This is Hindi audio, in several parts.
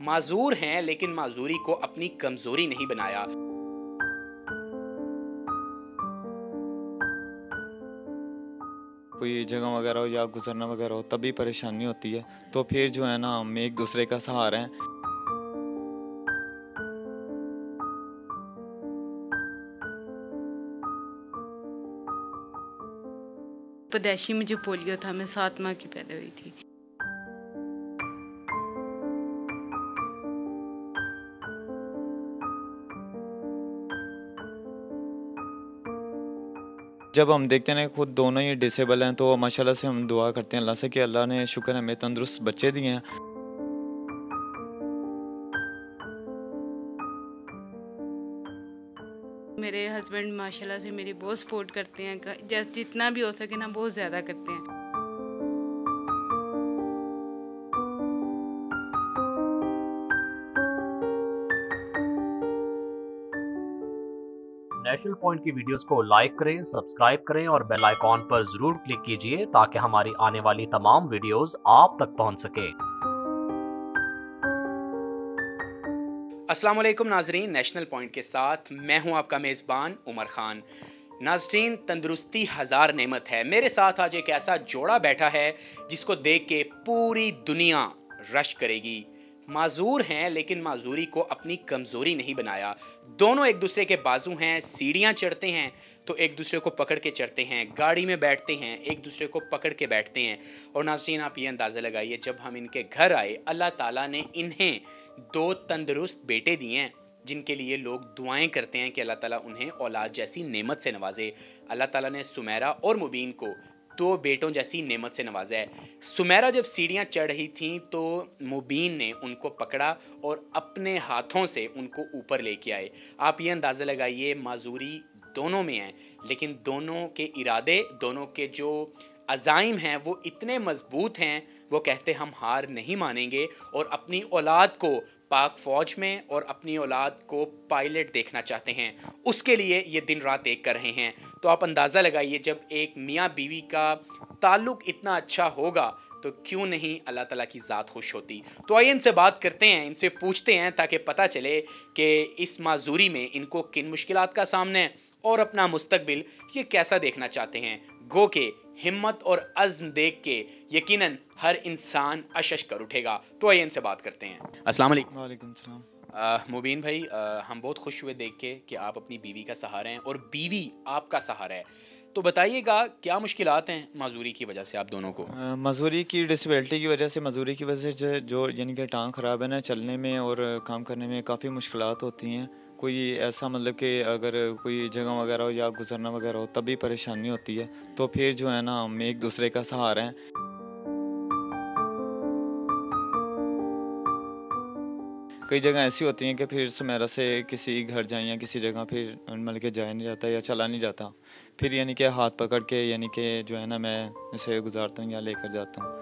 माजूर हैं लेकिन माजूरी को अपनी कमज़ोरी नहीं बनाया। कोई जगह वगैरह हो या गुजरना वगैरह हो तभी परेशानी होती है। तो फिर जो है ना हम एक दूसरे का सहारा हैं। पैदाइशी में जो पोलियो था मैं सात माह की पैदा हुई थी। जब हम देखते हैं खुद दोनों ही डिसेबल हैं तो माशाल्लाह से हम दुआ करते हैं अल्लाह से कि अल्लाह ने शुक्र हमें तंदुरुस्त बच्चे दिए हैं। मेरे हस्बैंड माशाल्लाह से मेरी बहुत सपोर्ट करते हैं जितना भी हो सके ना, बहुत ज़्यादा करते हैं। नेशनल पॉइंट की वीडियोस को लाइक करें सब्सक्राइब करें और बेल आइकॉन पर ज़रूर क्लिक कीजिए ताकि हमारी आने वाली तमाम वीडियोस आप तक पहुँच सके। अस्सलाम वालेकुम नाजरीन नेशनल पॉइंट के साथ मैं हूँ आपका मेज़बान उमर खान। नाजरीन, तंदुरुस्ती हज़ार नेमत है। मेरे साथ आज एक ऐसा जोड़ा बैठा है जिसको देख के पूरी दुनिया रश करेगी। माजूर हैं, लेकिन माजूरी को अपनी कमज़ोरी नहीं बनाया। दोनों एक दूसरे के बाजू हैं, सीढ़ियाँ चढ़ते हैं तो एक दूसरे को पकड़ के चढ़ते हैं, गाड़ी में बैठते हैं, एक दूसरे को पकड़ के बैठते हैं। और नाजरीन, आप ये अंदाज़ा लगाइए, जब हम इनके घर आए, अल्लाह ताला ने इन्हें दो तंदुरुस्त बेटे दिए हैं, जिनके लिए लोग दुआएँ करते हैं कि अल्लाह ताला उन्हें औलाद जैसी नेमत से नवाजे। अल्लाह ताला ने सुमेरा और मुबीन को दो बेटों जैसी नेमत से नवाजा है। सुमेरा जब सीढ़ियाँ चढ़ रही थीं तो मुबीन ने उनको पकड़ा और अपने हाथों से उनको ऊपर लेके आए। आप ये अंदाज़ा लगाइए, माजूरी दोनों में है, लेकिन दोनों के इरादे, दोनों के जो अजाइम हैं, वो इतने मज़बूत हैं, वो कहते हम हार नहीं मानेंगे और अपनी औलाद को पाक फौज में और अपनी औलाद को पायलट देखना चाहते हैं। उसके लिए ये दिन रात एक कर रहे हैं। तो आप अंदाज़ा लगाइए, जब एक मियाँ बीवी का ताल्लुक़ इतना अच्छा होगा तो क्यों नहीं अल्लाह ताला की ज़ात खुश होती? तो आइए इनसे बात करते हैं, इनसे पूछते हैं, ताकि पता चले कि इस माजूरी में इनको किन मुश्किल का सामना है। और अपना मुस्तकबिल ये कैसा देखना चाहते हैं? गो के हिम्मत और अज़्म देख के यकीनन हर इंसान अशश कर उठेगा। तो आइए इनसे बात करते हैं। अस्सलाम वालेकुम। वालेकुम सलाम। मुबीन भाई आ, हम बहुत खुश हुए देख के कि आप अपनी बीवी का सहारा हैं और बीवी आपका सहारा है। तो बताइएगा, क्या मुश्किल हैं मजूरी की वजह से आप दोनों को? मजूरी की डिसबिलिटी की वजह से मजूरी की वजह से जो यानी कि टांग ख़राब है ना चलने में और काम करने में काफ़ी मुश्किल होती हैं। कोई ऐसा मतलब कि अगर कोई जगह वगैरह हो या गुजरना वगैरह हो तभी परेशानी होती है। तो फिर जो है ना, हम एक दूसरे का सहारा हैं। कई जगह ऐसी होती हैं कि फिर सुमेरा से किसी घर जाए या किसी जगह फिर मतलब के जाया नहीं जाता या चला नहीं जाता। फिर यानी कि हाथ पकड़ के यानी कि जो है ना मैं इसे गुजारता हूँ या लेकर जाता हूँ।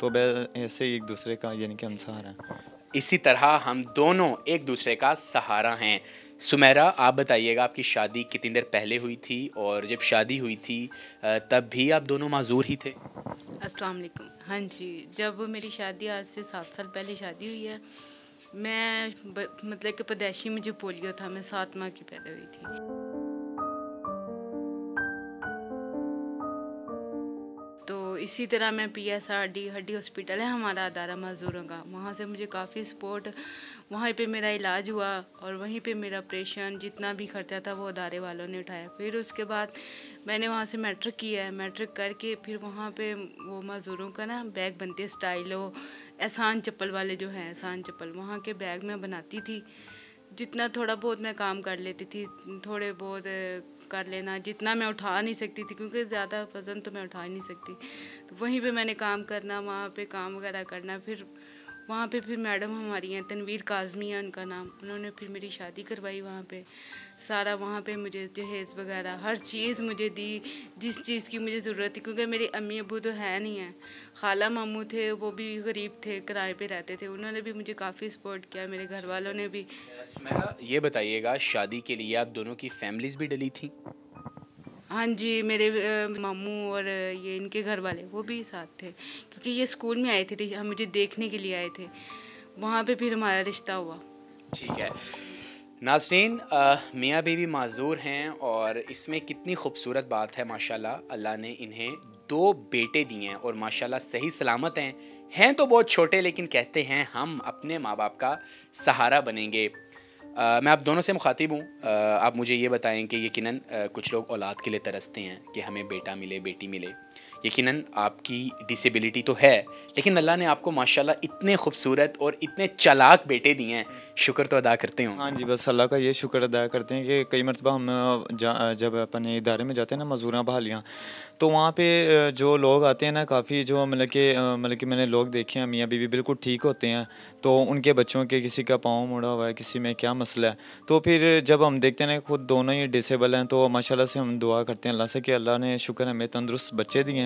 तो वह ऐसे ही एक दूसरे का यानी कि अनुसार हैं। इसी तरह हम दोनों एक दूसरे का सहारा हैं। सुमेरा, आप बताइएगा आपकी शादी कितनी देर पहले हुई थी और जब शादी हुई थी तब भी आप दोनों माजूर ही थे? अस्सलाम वालेकुम। हाँ जी, जब मेरी शादी आज से सात साल पहले शादी हुई है, मैं मतलब कि पदेशी में जो पोलियो था, मैं सात माह की पैदा हुई थी। इसी तरह मैं पी एस आर डी हड्डी हॉस्पिटल है, हमारा अदारा मज़दूरों का। वहाँ से मुझे काफ़ी सपोर्ट वहाँ पे मेरा इलाज हुआ और वहीं पे मेरा ऑपरेशन जितना भी खर्चा था वो अदारे वालों ने उठाया। फिर उसके बाद मैंने वहाँ से मैट्रिक किया है। मैट्रिक करके फिर वहाँ पे वो मज़दूरों का ना बैग बनते स्टाइलो एहसान चप्पल वाले जो हैं, एहसान चप्पल, वहाँ के बैग में बनाती थी। जितना थोड़ा बहुत मैं काम कर लेती थी, थोड़े बहुत कर लेना। जितना मैं उठा नहीं सकती थी, क्योंकि ज़्यादा वज़न तो मैं उठा नहीं सकती। तो वहीं पे मैंने काम करना, वहाँ पे काम वगैरह करना, फिर वहाँ पे फिर मैडम हमारी हैं, तनवीर काजमी है उनका नाम। उन्होंने फिर मेरी शादी करवाई वहाँ पे। सारा वहाँ पे मुझे जहेज़ वगैरह, हर चीज़ मुझे दी, जिस चीज़ की मुझे ज़रूरत थी, क्योंकि मेरे अम्मी अबू तो है नहीं है। खाला मामू थे, वो भी गरीब थे, किराए पे रहते थे। उन्होंने भी मुझे काफ़ी सपोर्ट किया, मेरे घर वालों ने भी। ये बताइएगा, शादी के लिए आप दोनों की फैमिलीज़ भी डली थी? हाँ जी, मेरे मामू और ये इनके घर वाले वो भी साथ थे। क्योंकि ये स्कूल में आए थे हम मुझे देखने के लिए आए थे। वहाँ पे फिर हमारा रिश्ता हुआ। ठीक है। नाजरीन मियाँ बीवी माजूर हैं और इसमें कितनी खूबसूरत बात है, माशाल्लाह, अल्लाह ने इन्हें दो बेटे दिए हैं और माशाल्लाह सही सलामत हैं। हैं तो बहुत छोटे, लेकिन कहते हैं हम अपने माँ बाप का सहारा बनेंगे। आ, मैं आप दोनों से मुखातिब हूँ। आप मुझे ये बताएँ कि यकीनन कुछ लोग औलाद के लिए तरसते हैं कि हमें बेटा मिले बेटी मिले। यकीनन आपकी डिसेबिलिटी तो है, लेकिन अल्लाह ने आपको माशाल्लाह इतने खूबसूरत और इतने चलाक बेटे दिए हैं। शुक्र तो अदा करते हो। हाँ जी, बस अल्लाह का ये शुक्र अदा करते हैं कि कई मरतबा हम जब अपने इदारे में जाते हैं ना मजूरा बहालियाँ तो वहाँ पे जो लोग आते हैं ना, काफ़ी जो मतलब कि मतलब कि मैंने लोग देखे हैं, मियाँ बीबी बिल्कुल ठीक होते हैं तो उनके बच्चों के किसी का पाँव मुड़ा हुआ है, किसी में क्या मसला है तो फिर जब हम देखते हैं ना खुद दोनों ही डिसेबल हैं तो माशाल्लाह से हम दुआ करते हैं अल्लाह से कि अल्लाह ने शुक्र हमें तंदुरुस्त बच्चे दिए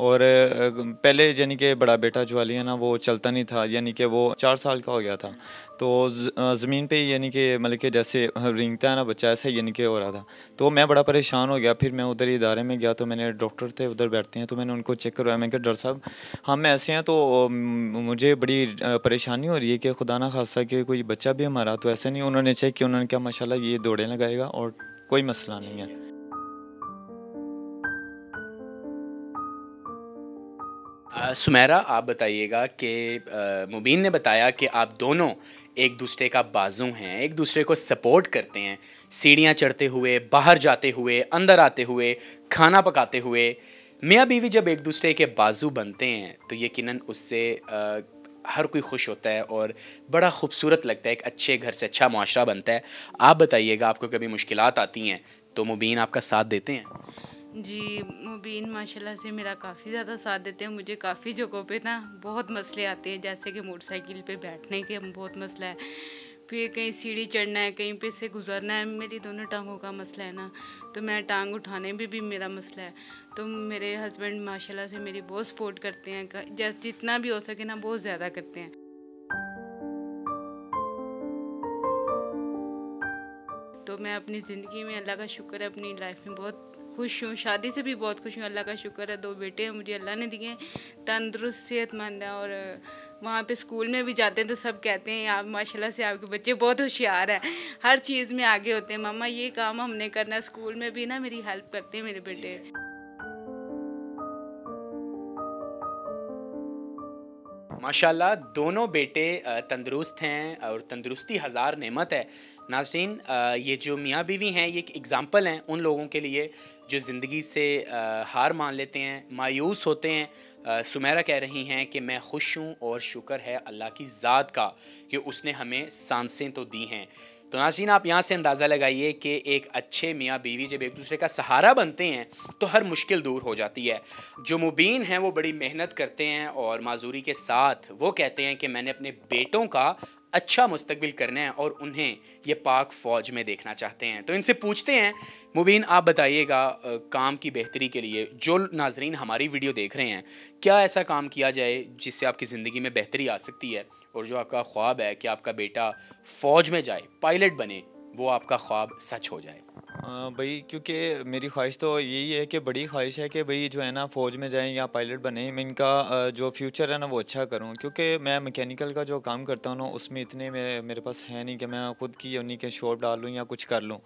और पहले यानी कि बड़ा बेटा जो वाली है ना, वो चलता नहीं था, यानी कि वो चार साल का हो गया था। तो ज़मीन पे यानी कि मतलब कि जैसे रिंगता है ना बच्चा, ऐसे यानी कि हो रहा था। तो मैं बड़ा परेशान हो गया, फिर मैं उधर इदारे में गया तो मैंने डॉक्टर थे, उधर बैठते हैं तो मैंने उनको चेक करवाया। मैं डॉक्टर साहब हम ऐसे हैं तो मुझे बड़ी परेशानी हो रही है कि खुदा ना खासा कि कोई बच्चा भी हमारा तो ऐसे नहीं, उन्होंने चेक किया, उन्होंने कहा माशा ये दौड़े लगाएगा और कोई मसला नहीं है। सुमेरा आप बताइएगा कि मुबीन ने बताया कि आप दोनों एक दूसरे का बाजू हैं एक दूसरे को सपोर्ट करते हैं। सीढ़ियाँ चढ़ते हुए बाहर जाते हुए अंदर आते हुए खाना पकाते हुए। मियाँ बीवी जब एक दूसरे के बाजू बनते हैं तो यकीनन उससे आ, हर कोई खुश होता है और बड़ा खूबसूरत लगता है एक अच्छे घर से अच्छा माशरा बनता है। आप बताइएगा आपको कभी मुश्किल आती हैं तो मुबीन आपका साथ देते हैं। जी, मुबीन, माशाल्लाह से मेरा काफ़ी ज़्यादा साथ देते हैं। मुझे काफ़ी जगहों पे ना बहुत मसले आते हैं, जैसे कि मोटरसाइकिल पे बैठने के बहुत मसला है, फिर कहीं सीढ़ी चढ़ना है, कहीं पे से गुजरना है, मेरी दोनों टांगों का मसला है ना। तो मैं टांग उठाने में भी भी मेरा मसला है। तो मेरे हस्बैंड माशाल्लाह से मेरी बहुत सपोर्ट करते हैं जैसे, जितना भी हो सके ना बहुत ज़्यादा करते हैं। तो मैं अपनी ज़िंदगी में अल्लाह का शुक्र है, अपनी लाइफ में बहुत खुश हूँ, शादी से भी बहुत खुश हूँ। अल्लाह का शुक्र है, दो बेटे हैं, मुझे अल्लाह ने दिए तंदुरुस्त, सेहतमंद हैं और वहाँ पे स्कूल में भी जाते हैं तो सब कहते हैं, आप माशाल्लाह से आपके बच्चे बहुत होशियार हैं। हर चीज़ में आगे होते हैं। मामा ये काम हमने करना स्कूल में भी ना मेरी हेल्प करते हैं मेरे बेटे। माशाल्लाह, दोनों बेटे तंदुरुस्त हैं और तंदुरुस्ती हज़ार नेमत है। नाजरीन ये जो मियाँ बीवी हैं, ये एक एग्ज़ाम्पल हैं उन लोगों के लिए जो ज़िंदगी से हार मान लेते हैं, मायूस होते हैं। सुमेरा कह रही हैं कि मैं खुश हूँ और शुक्र है अल्लाह की ज़ात का कि उसने हमें साँसें तो दी हैं। तो नाजीन, आप यहाँ से अंदाज़ा लगाइए कि एक अच्छे मियाँ बीवी जब एक दूसरे का सहारा बनते हैं तो हर मुश्किल दूर हो जाती है। जो मुबीन हैं, वो बड़ी मेहनत करते हैं और माजूरी के साथ वो कहते हैं कि मैंने अपने बेटों का अच्छा मुस्तबिल करना है और उन्हें ये पाक फ़ौज में देखना चाहते हैं। तो इनसे पूछते हैं, मुबीन, आप बताइएगा काम की बेहतरी के लिए जो नाजरीन हमारी वीडियो देख रहे हैं, क्या ऐसा काम किया जाए जिससे आपकी ज़िंदगी में बेहतरी आ सकती है? और जो आपका ख्वाब है कि आपका बेटा फ़ौज में जाए, पायलट बने, वो आपका ख्वाब सच हो जाए। भाई, क्योंकि मेरी ख्वाहिश तो यही है कि बड़ी ख्वाहिश है कि भाई जो है ना, फ़ौज में जाएँ या पायलट बने, मैं इनका जो फ्यूचर है ना, वो अच्छा करूँ। क्योंकि मैं मैकेनिकल का जो काम करता हूँ ना, उसमें इतने मेरे मेरे पास है नहीं कि मैं खुद की उन्हीं के शॉप डाल लूँ या कुछ कर लूँ।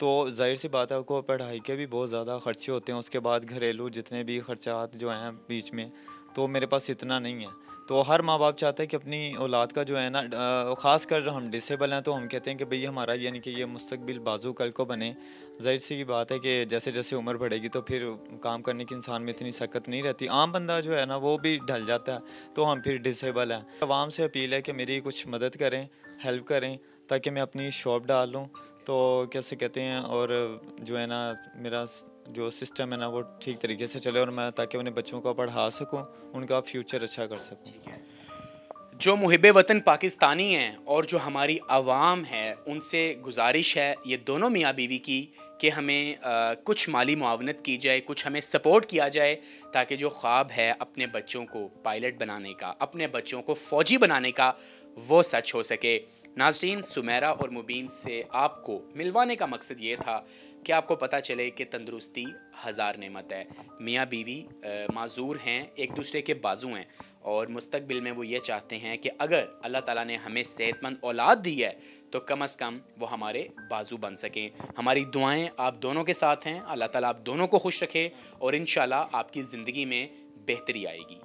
तो ज़ाहिर सी बात है, आपको पढ़ाई के भी बहुत ज़्यादा ख़र्चे होते हैं, उसके बाद घरेलू जितने भी खर्चात जो हैं बीच में तो मेरे पास इतना नहीं है। तो हर माँ बाप चाहते हैं कि अपनी औलाद का जो है ना ख़ास कर हम डिसेबल हैं तो हम कहते हैं कि भाई हमारा यानी कि ये मुस्तबिल बाजू कल को बने। ज़ाहिर सी की बात है कि जैसे जैसे उम्र बढ़ेगी तो फिर काम करने की इंसान में इतनी सकत नहीं रहती। आम बंदा जो है ना, वो भी ढल जाता है तो हम फिर डिसेबल हैं। आवाम से अपील है कि मेरी कुछ मदद करें हेल्प करें, ताकि मैं अपनी शॉप डाल लूँ। तो कैसे कहते हैं, और जो है ना, मेरा जो सिस्टम है ना वो ठीक तरीके से चले और मैं ताकि अपने बच्चों को पढ़ा सकूँ उनका फ्यूचर अच्छा कर सकूँ। जो मुहब वतन पाकिस्तानी हैं और जो हमारी आवाम है उनसे गुजारिश है ये दोनों मियाँ बीवी की कि हमें आ, कुछ माली मुआवनत की जाए कुछ हमें सपोर्ट किया जाए ताकि जो ख्वाब है अपने बच्चों को पायलट बनाने का अपने बच्चों को फ़ौजी बनाने का वो सच हो सके। नाजरीन सुमेरा और मुबीन से आपको मिलवाने का मकसद ये था कि आपको पता चले कि तंदुरुस्ती हज़ार नेमत है? मियाँ बीवी माजूर हैं, एक दूसरे के बाजू हैं और मुस्तबिल में वो ये चाहते हैं कि अगर अल्लाह ताला ने हमें सेहतमंद औलाद दी है तो कम अज़ कम वो हमारे बाजू बन सकें। हमारी दुआएँ आप दोनों के साथ हैं, अल्लाह ताला आप दोनों को खुश रखे और इन आपकी ज़िंदगी में बेहतरी आएगी।